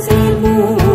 sermos